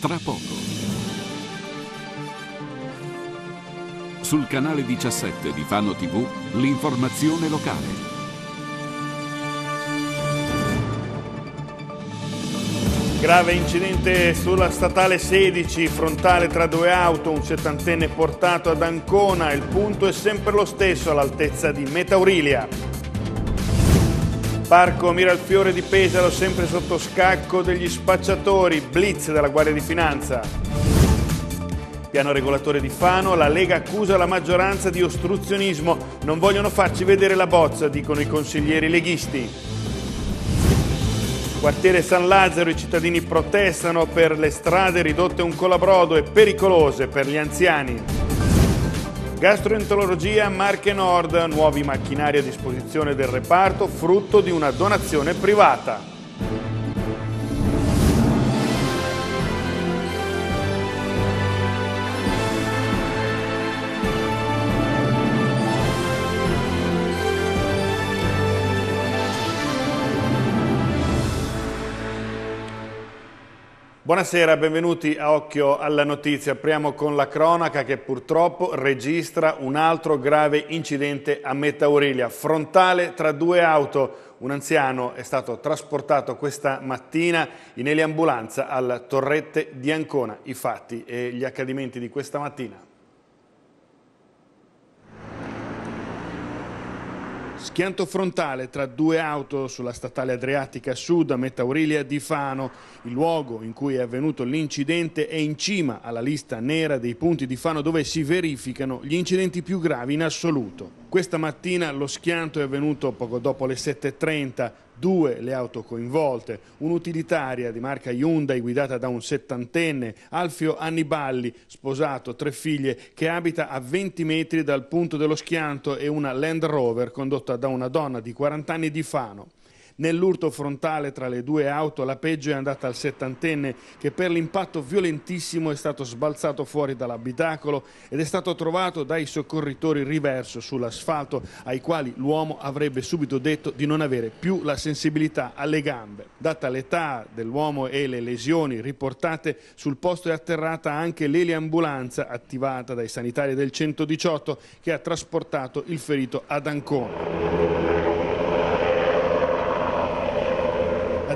tra poco. Sul canale 17 di Fano TV, l'informazione locale. Grave incidente sulla statale 16, frontale tra due auto, un settantenne portato ad Ancona, il punto è sempre lo stesso all'altezza di Metaurilia. Parco Miralfiore di Pesaro sempre sotto scacco degli spacciatori, blitz della Guardia di Finanza. Piano regolatore di Fano, la Lega accusa la maggioranza di ostruzionismo, non vogliono farci vedere la bozza, dicono i consiglieri leghisti. Quartiere San Lazzaro i cittadini protestano per le strade ridotte un colabrodo e pericolose per gli anziani. Gastroenterologia Marche Nord, nuovi macchinari a disposizione del reparto, frutto di una donazione privata. Buonasera, benvenuti a Occhio alla Notizia. Apriamo con la cronaca che purtroppo registra un altro grave incidente a Meta Aurelia, frontale tra due auto. Un anziano è stato trasportato questa mattina in eliambulanza al Torrette di Ancona. I fatti e gli accadimenti di questa mattina. Schianto frontale tra due auto sulla statale Adriatica Sud a Metaurilia di Fano. Il luogo in cui è avvenuto l'incidente è in cima alla lista nera dei punti di Fano dove si verificano gli incidenti più gravi in assoluto. Questa mattina lo schianto è avvenuto poco dopo le 7.30 due le auto coinvolte, un'utilitaria di marca Hyundai guidata da un settantenne, Alfio Anniballi, sposato, tre figlie, che abita a 20 metri dal punto dello schianto e una Land Rover condotta da una donna di 40 anni di Fano. Nell'urto frontale tra le due auto la peggio è andata al settantenne che per l'impatto violentissimo è stato sbalzato fuori dall'abitacolo ed è stato trovato dai soccorritori riverso sull'asfalto ai quali l'uomo avrebbe subito detto di non avere più la sensibilità alle gambe. Data l'età dell'uomo e le lesioni riportate sul posto è atterrata anche l'eliambulanza attivata dai sanitari del 118 che ha trasportato il ferito ad Ancona.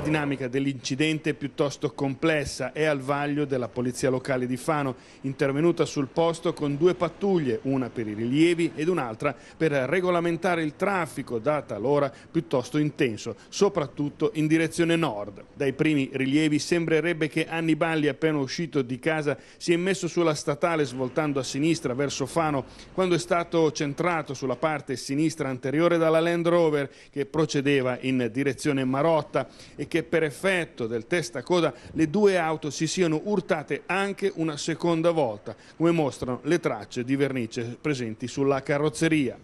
Dinamica dell'incidente è piuttosto complessa, è al vaglio della Polizia Locale di Fano, intervenuta sul posto con due pattuglie, una per i rilievi ed un'altra per regolamentare il traffico, data l'ora piuttosto intenso, soprattutto in direzione nord. Dai primi rilievi sembrerebbe che Anniballi, appena uscito di casa, si è messo sulla statale svoltando a sinistra verso Fano, quando è stato centrato sulla parte sinistra anteriore dalla Land Rover che procedeva in direzione Marotta e che che per effetto del testa-coda le due auto si siano urtate anche una seconda volta, come mostrano le tracce di vernice presenti sulla carrozzeria.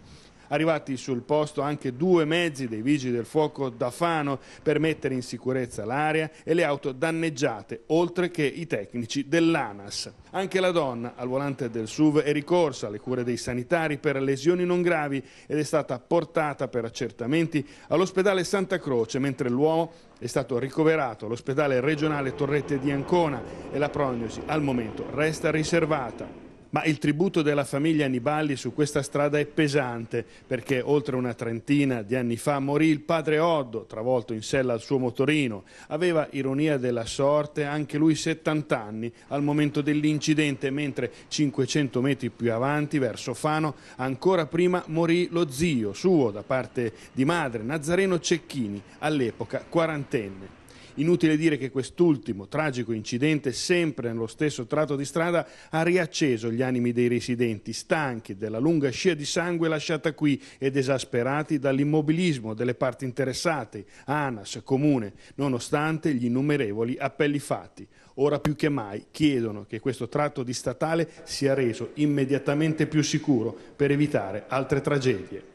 Arrivati sul posto anche due mezzi dei vigili del fuoco da Fano per mettere in sicurezza l'area e le auto danneggiate, oltre che i tecnici dell'ANAS. Anche la donna al volante del SUV è ricorsa alle cure dei sanitari per lesioni non gravi ed è stata portata per accertamenti all'ospedale Santa Croce, mentre l'uomo è stato ricoverato all'ospedale regionale Torrette di Ancona e la prognosi al momento resta riservata. Ma il tributo della famiglia Anniballi su questa strada è pesante perché oltre una trentina di anni fa morì il padre Oddo, travolto in sella al suo motorino. Aveva ironia della sorte, anche lui 70 anni al momento dell'incidente, mentre 500 metri più avanti, verso Fano, ancora prima morì lo zio suo da parte di madre, Nazareno Cecchini, all'epoca quarantenne. Inutile dire che quest'ultimo tragico incidente, sempre nello stesso tratto di strada, ha riacceso gli animi dei residenti, stanchi della lunga scia di sangue lasciata qui ed esasperati dall'immobilismo delle parti interessate, ANAS, Comune, nonostante gli innumerevoli appelli fatti. Ora più che mai chiedono che questo tratto di statale sia reso immediatamente più sicuro per evitare altre tragedie.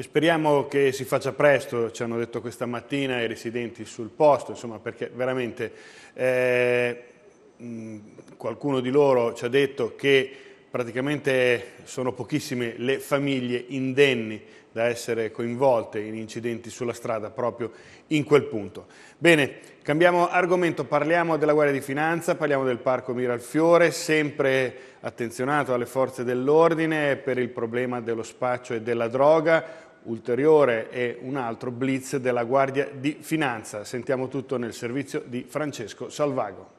E speriamo che si faccia presto, ci hanno detto questa mattina i residenti sul posto, insomma, perché veramente eh, qualcuno di loro ci ha detto che praticamente sono pochissime le famiglie indenni da essere coinvolte in incidenti sulla strada proprio in quel punto. Bene, cambiamo argomento, parliamo della Guardia di Finanza, parliamo del Parco Miralfiore, sempre attenzionato alle forze dell'ordine per il problema dello spaccio e della droga, ulteriore e un altro blitz della Guardia di Finanza. Sentiamo tutto nel servizio di Francesco Salvago.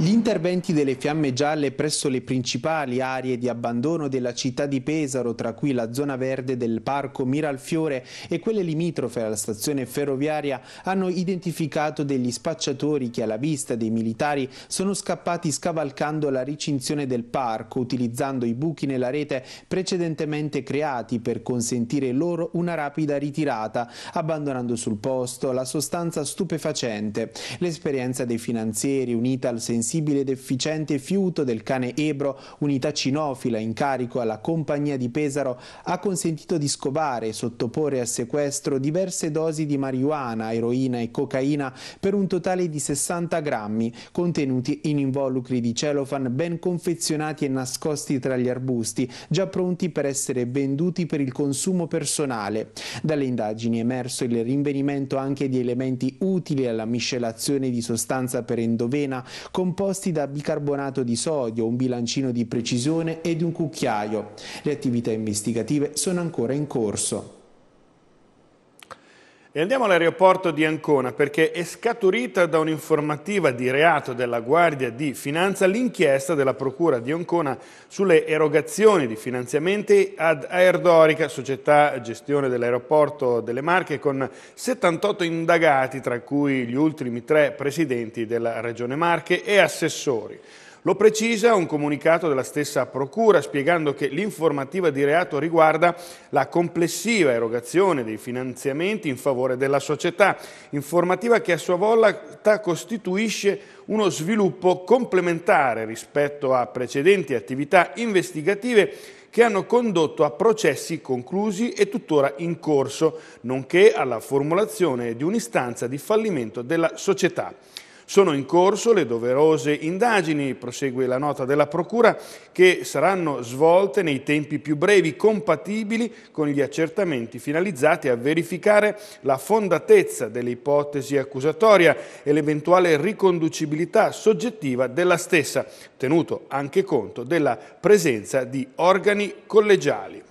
Gli interventi delle fiamme gialle presso le principali aree di abbandono della città di Pesaro, tra cui la zona verde del parco Miralfiore e quelle limitrofe alla stazione ferroviaria, hanno identificato degli spacciatori che alla vista dei militari sono scappati scavalcando la ricinzione del parco, utilizzando i buchi nella rete precedentemente creati per consentire loro una rapida ritirata, abbandonando sul posto la sostanza stupefacente. L'esperienza dei finanzieri unita al sensibilità sensibile ed efficiente fiuto del cane Ebro, unità cinofila in carico alla compagnia di Pesaro, ha consentito di scovare e sottoporre a sequestro diverse dosi di marijuana, eroina e cocaina per un totale di 60 grammi, contenuti in involucri di celofan ben confezionati e nascosti tra gli arbusti, già pronti per essere venduti per il consumo personale. Dalle indagini è emerso il rinvenimento anche di elementi utili alla miscelazione di sostanza per endovena, composti composti da bicarbonato di sodio, un bilancino di precisione ed un cucchiaio. Le attività investigative sono ancora in corso. E andiamo all'aeroporto di Ancona perché è scaturita da un'informativa di reato della Guardia di Finanza l'inchiesta della Procura di Ancona sulle erogazioni di finanziamenti ad Aerdorica, società gestione dell'aeroporto delle Marche, con 78 indagati, tra cui gli ultimi tre presidenti della Regione Marche e assessori. Lo precisa un comunicato della stessa Procura spiegando che l'informativa di reato riguarda la complessiva erogazione dei finanziamenti in favore della società, informativa che a sua volta costituisce uno sviluppo complementare rispetto a precedenti attività investigative che hanno condotto a processi conclusi e tuttora in corso, nonché alla formulazione di un'istanza di fallimento della società. Sono in corso le doverose indagini, prosegue la nota della Procura, che saranno svolte nei tempi più brevi, compatibili con gli accertamenti finalizzati a verificare la fondatezza delle ipotesi accusatoria e l'eventuale riconducibilità soggettiva della stessa, tenuto anche conto della presenza di organi collegiali.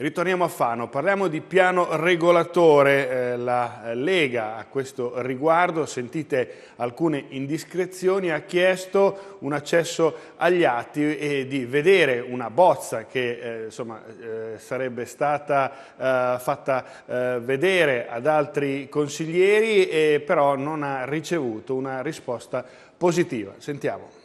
Ritorniamo a Fano, parliamo di piano regolatore, eh, la Lega a questo riguardo, sentite alcune indiscrezioni, ha chiesto un accesso agli atti e di vedere una bozza che eh, insomma, eh, sarebbe stata eh, fatta eh, vedere ad altri consiglieri però non ha ricevuto una risposta positiva. Sentiamo.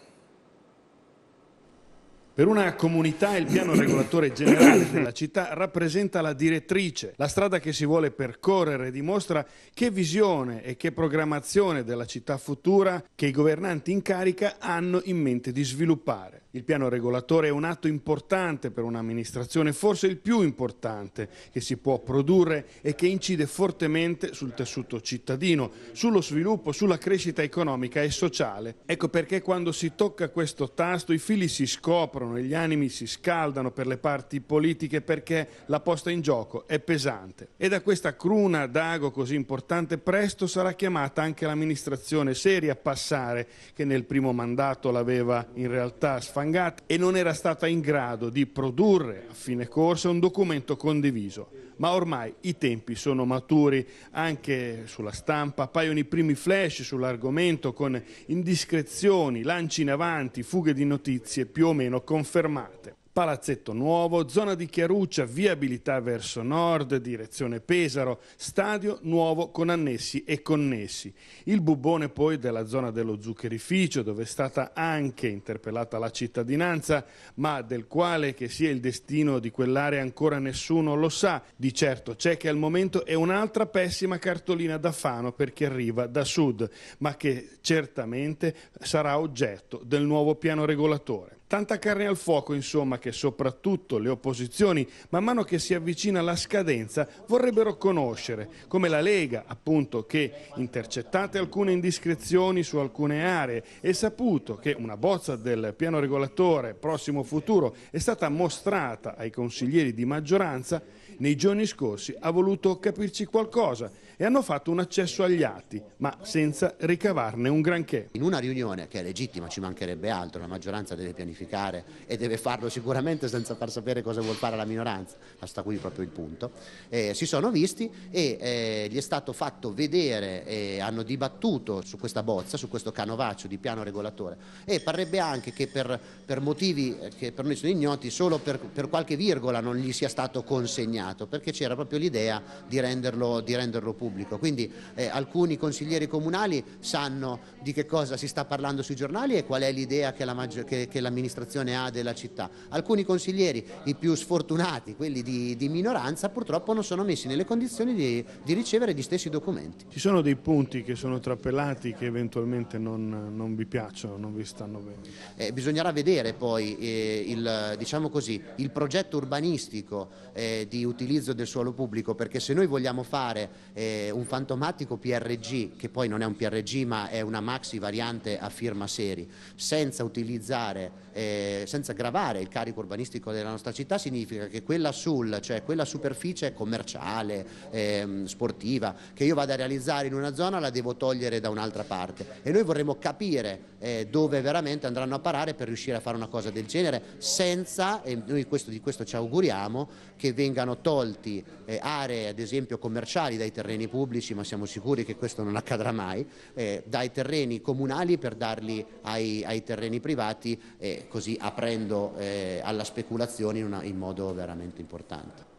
Per una comunità il piano regolatore generale della città rappresenta la direttrice, la strada che si vuole percorrere dimostra che visione e che programmazione della città futura che i governanti in carica hanno in mente di sviluppare. Il piano regolatore è un atto importante per un'amministrazione, forse il più importante che si può produrre e che incide fortemente sul tessuto cittadino, sullo sviluppo, sulla crescita economica e sociale. Ecco perché quando si tocca questo tasto i fili si scoprono e gli animi si scaldano per le parti politiche perché la posta in gioco è pesante. E da questa cruna d'ago così importante presto sarà chiamata anche l'amministrazione seria a passare che nel primo mandato l'aveva in realtà sfangata Fangata e non era stata in grado di produrre a fine corsa un documento condiviso. Ma ormai i tempi sono maturi, anche sulla stampa appaiono i primi flash sull'argomento con indiscrezioni, lanci in avanti, fughe di notizie più o meno confermate. Palazzetto Nuovo, zona di Chiaruccia, viabilità verso nord, direzione Pesaro, stadio nuovo con annessi e connessi. Il bubbone poi della zona dello zuccherificio dove è stata anche interpellata la cittadinanza, ma del quale che sia il destino di quell'area ancora nessuno lo sa. Di certo c'è che al momento è un'altra pessima cartolina da Fano per chi arriva da sud, ma che certamente sarà oggetto del nuovo piano regolatore. Tanta carne al fuoco, insomma, che soprattutto le opposizioni, man mano che si avvicina la scadenza, vorrebbero conoscere, come la Lega, appunto, che intercettate alcune indiscrezioni su alcune aree e saputo che una bozza del piano regolatore prossimo futuro è stata mostrata ai consiglieri di maggioranza, nei giorni scorsi ha voluto capirci qualcosa e hanno fatto un accesso agli atti, ma senza ricavarne un granché. In una riunione che è legittima, ci mancherebbe altro, la maggioranza deve pianificare e deve farlo sicuramente senza far sapere cosa vuol fare la minoranza, ma sta qui proprio il punto, eh, si sono visti e eh, gli è stato fatto vedere, e hanno dibattuto su questa bozza, su questo canovaccio di piano regolatore. E parrebbe anche che per, per motivi eh, che per noi sono ignoti solo per, per, qualche virgola non gli sia stato consegnato, perché c'era proprio l'idea di renderlo, di renderlo pubblico pubblico, quindi eh, alcuni consiglieri comunali sanno di che cosa si sta parlando sui giornali e qual è l'idea che, la che, che l'amministrazione ha della città. Alcuni consiglieri, i più sfortunati, quelli di, di minoranza, purtroppo non sono messi nelle condizioni di, di, ricevere gli stessi documenti. Ci sono dei punti che sono trappelati che eventualmente non, non vi piacciono, non vi stanno bene? Eh, bisognerà vedere poi eh, il, diciamo così, il, progetto urbanistico eh, di utilizzo del suolo pubblico perché se noi vogliamo fare eh, un fantomatico PRG, che poi non è un PRG ma è una maxi variante a firma seri, senza utilizzare, eh, senza gravare il carico urbanistico della nostra città, significa che quella sul, cioè quella superficie commerciale, eh, sportiva, che io vado a realizzare in una zona la devo togliere da un'altra parte. E noi vorremmo capire eh, dove veramente andranno a parare per riuscire a fare una cosa del genere senza, e noi questo, di questo ci auguriamo, che vengano tolti eh, aree ad esempio commerciali dai terreni pubblici, ma siamo sicuri che questo non accadrà mai, eh, dai terreni comunali per darli ai, ai terreni privati, eh, così aprendo eh, alla speculazione in, una, in modo veramente importante.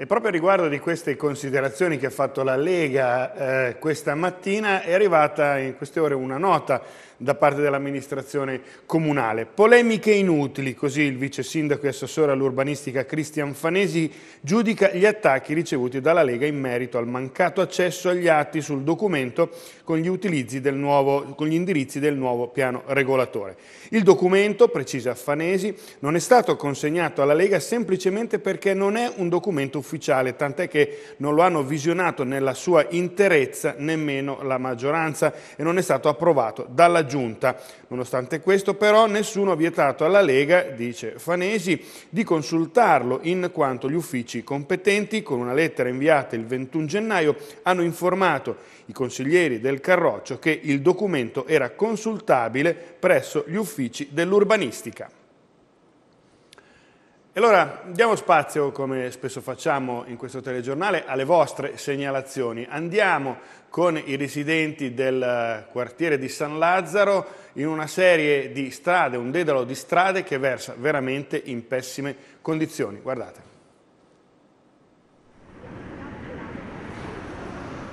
E proprio a riguardo di queste considerazioni che ha fatto la Lega eh, questa mattina è arrivata in queste ore una nota da parte dell'amministrazione comunale. Polemiche inutili, così il vice sindaco e assessore all'urbanistica Cristian Fanesi giudica gli attacchi ricevuti dalla Lega in merito al mancato accesso agli atti sul documento con gli, nuovo, con gli indirizzi del nuovo piano regolatore. Il documento, precisa Fanesi, non è stato consegnato alla Lega semplicemente perché non è un documento ufficiale, tant'è che non lo hanno visionato nella sua interezza nemmeno la maggioranza e non è stato approvato dalla giunta. Nonostante questo però nessuno ha vietato alla Lega, dice Fanesi, di consultarlo in quanto gli uffici competenti con una lettera inviata il 21 gennaio hanno informato i consiglieri del Carroccio che il documento era consultabile presso gli uffici dell'urbanistica. E allora diamo spazio, come spesso facciamo in questo telegiornale, alle vostre segnalazioni. Andiamo con i residenti del quartiere di San Lazzaro in una serie di strade, un dedalo di strade che versa veramente in pessime condizioni. Guardate.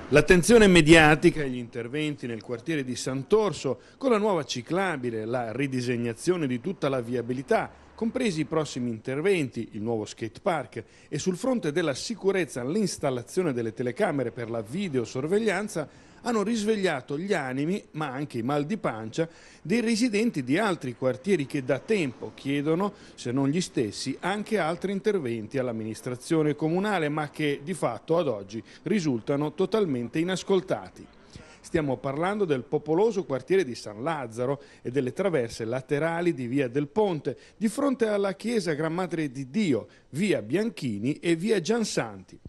L'attenzione mediatica e gli interventi nel quartiere di Sant'Orso con la nuova ciclabile, la ridisegnazione di tutta la viabilità, compresi i prossimi interventi, il nuovo skate park e sul fronte della sicurezza l'installazione delle telecamere per la videosorveglianza hanno risvegliato gli animi, ma anche i mal di pancia, dei residenti di altri quartieri che da tempo chiedono, se non gli stessi, anche altri interventi all'amministrazione comunale, ma che di fatto ad oggi risultano totalmente inascoltati. Stiamo parlando del popoloso quartiere di San Lazzaro e delle traverse laterali di Via del Ponte, di fronte alla chiesa Gran Madre di Dio, Via Bianchini e Via Giansanti.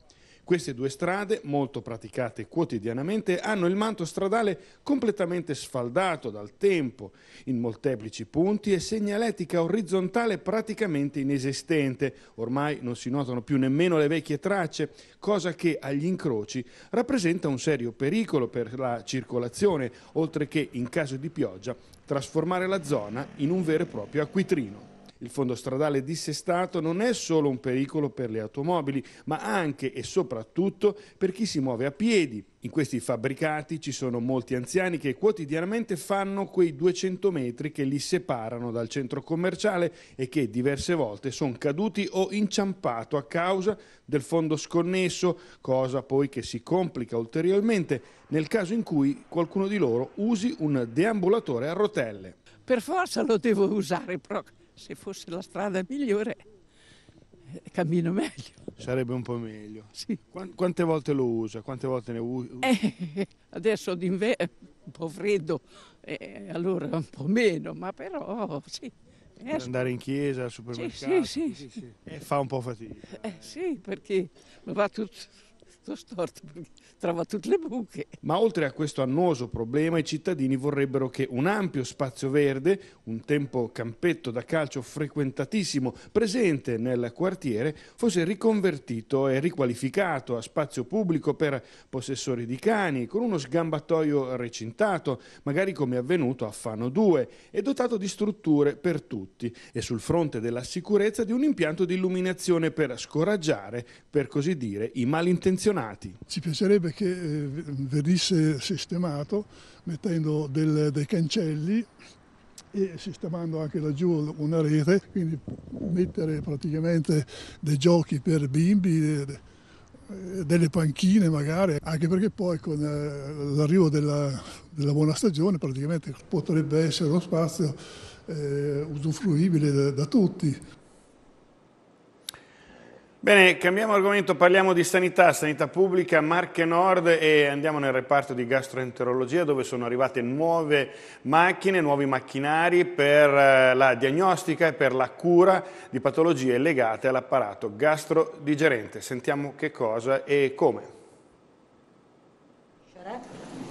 Queste due strade, molto praticate quotidianamente, hanno il manto stradale completamente sfaldato dal tempo, in molteplici punti e segnaletica orizzontale praticamente inesistente. Ormai non si notano più nemmeno le vecchie tracce, cosa che agli incroci rappresenta un serio pericolo per la circolazione, oltre che, in caso di pioggia, trasformare la zona in un vero e proprio acquitrino. Il fondo stradale dissestato non è solo un pericolo per le automobili, ma anche e soprattutto per chi si muove a piedi. In questi fabbricati ci sono molti anziani che quotidianamente fanno quei 200 metri che li separano dal centro commerciale e che diverse volte sono caduti o inciampato a causa del fondo sconnesso, cosa poi che si complica ulteriormente nel caso in cui qualcuno di loro usi un deambulatore a rotelle. Per forza lo devo usare, però se fosse la strada migliore eh, cammino meglio. Sarebbe un po' meglio. Sì. Quante volte lo usa? Quante volte ne usa? Eh, adesso d'inverno un po' freddo, eh, allora un po' meno, ma però sì. Per andare in chiesa, al supermercato. Sì, sì, sì, sì. Fa un po' fatica. Eh, sì, perché va tutto tutto storto perché trova tutte le buche. Ma oltre a questo annoso problema, i cittadini vorrebbero che un ampio spazio verde, un tempo campetto da calcio frequentatissimo presente nel quartiere, fosse riconvertito e riqualificato a spazio pubblico per possessori di cani, con uno sgambatoio recintato, magari come avvenuto a Fano 2, e dotato di strutture per tutti, e sul fronte della sicurezza di un impianto di illuminazione per scoraggiare, per così dire, i malintenzionati abbandonati. Ci piacerebbe che eh, venisse sistemato mettendo del, dei cancelli e sistemando anche laggiù una rete, quindi mettere praticamente dei giochi per bimbi, delle panchine magari, anche perché poi con eh, l'arrivo della, della buona stagione praticamente potrebbe essere uno spazio eh, usufruibile da, da tutti. Bene, cambiamo argomento, parliamo di sanità, sanità pubblica, Marche Nord e andiamo nel reparto di gastroenterologia dove sono arrivate nuove macchine, nuovi macchinari per eh, la diagnostica e per la cura di patologie legate all'apparato gastrodigerente. Sentiamo che cosa e come.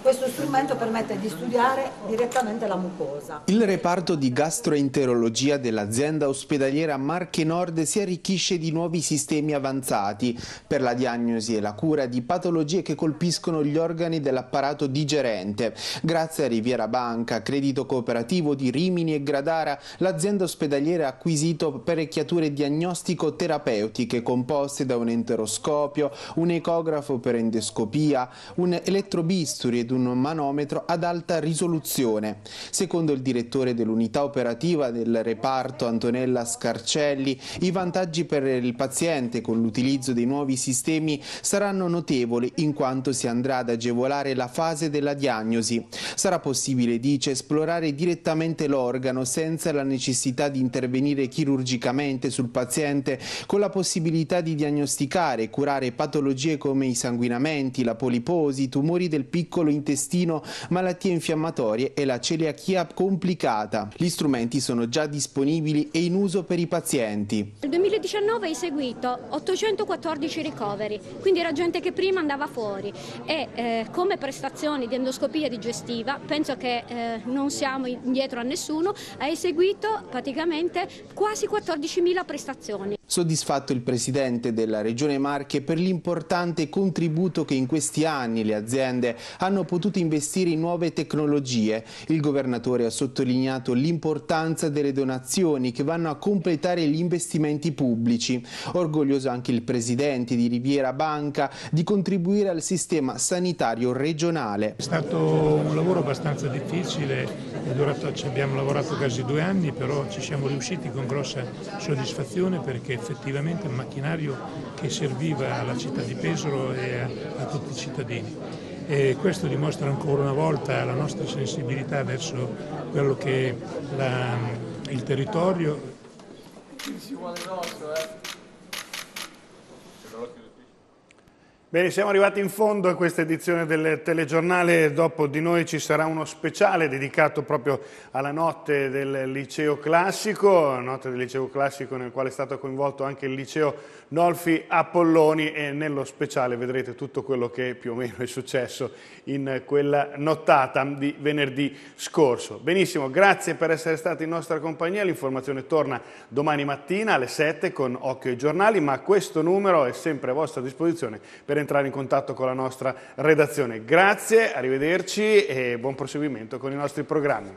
Questo strumento permette di studiare direttamente la mucosa. Il reparto di gastroenterologia dell'azienda ospedaliera Marche Nord si arricchisce di nuovi sistemi avanzati per la diagnosi e la cura di patologie che colpiscono gli organi dell'apparato digerente. Grazie a Riviera Banca, credito cooperativo di Rimini e Gradara, l'azienda ospedaliera ha acquisito apparecchiature diagnostico-terapeutiche composte da un enteroscopio, un ecografo per endoscopia, un elettrobisturi ed un un manometro ad alta risoluzione. Secondo il direttore dell'unità operativa del reparto Antonella Scarcelli, i vantaggi per il paziente con l'utilizzo dei nuovi sistemi saranno notevoli in quanto si andrà ad agevolare la fase della diagnosi. Sarà possibile, dice, esplorare direttamente l'organo senza la necessità di intervenire chirurgicamente sul paziente con la possibilità di diagnosticare e curare patologie come i sanguinamenti, la poliposi, i tumori del piccolo intestino intestino, malattie infiammatorie e la celiachia complicata. Gli strumenti sono già disponibili e in uso per i pazienti. Nel 2019 hai seguito 814 ricoveri, quindi era gente che prima andava fuori e eh, come prestazioni di endoscopia digestiva, penso che eh, non siamo indietro a nessuno, hai eseguito praticamente quasi 14.000 prestazioni. Soddisfatto il presidente della Regione Marche per l'importante contributo che in questi anni le aziende hanno potuto investire in nuove tecnologie. Il governatore ha sottolineato l'importanza delle donazioni che vanno a completare gli investimenti pubblici. Orgoglioso anche il presidente di Riviera Banca di contribuire al sistema sanitario regionale. È stato un lavoro abbastanza difficile, durato, abbiamo lavorato quasi due anni, però ci siamo riusciti con grossa soddisfazione perché effettivamente un macchinario che serviva alla città di Pesaro e a, a tutti i cittadini. E questo dimostra ancora una volta la nostra sensibilità verso quello che è la, il territorio. Bene, siamo arrivati in fondo a questa edizione del telegiornale. Dopo di noi ci sarà uno speciale dedicato proprio alla notte del liceo classico, notte del liceo classico nel quale è stato coinvolto anche il liceo Nolfi Apolloni e nello speciale vedrete tutto quello che più o meno è successo in quella nottata di venerdì scorso. Benissimo, grazie per essere stati in nostra compagnia. L'informazione torna domani mattina alle 7 con Occhio ai giornali, ma questo numero è sempre a vostra disposizione per entrare in contatto con la nostra redazione. Grazie, arrivederci e buon proseguimento con i nostri programmi.